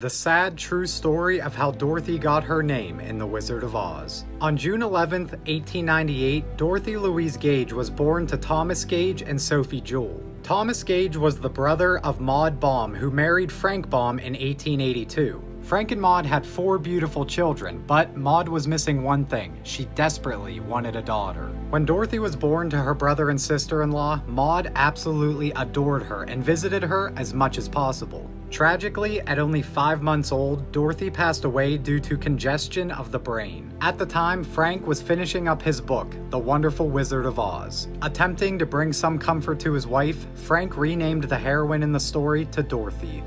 The sad true story of how Dorothy got her name in The Wizard of Oz. On June 11, 1898, Dorothy Louise Gage was born to Thomas Gage and Sophie Jewell. Thomas Gage was the brother of Maud Baum, who married Frank Baum in 1882. Frank and Maud had four beautiful children, but Maud was missing one thing. She desperately wanted a daughter. When Dorothy was born to her brother and sister-in-law, Maud absolutely adored her and visited her as much as possible. Tragically, at only five months old, Dorothy passed away due to congestion of the brain. At the time, Frank was finishing up his book, The Wonderful Wizard of Oz. Attempting to bring some comfort to his wife, Frank renamed the heroine in the story to Dorothy.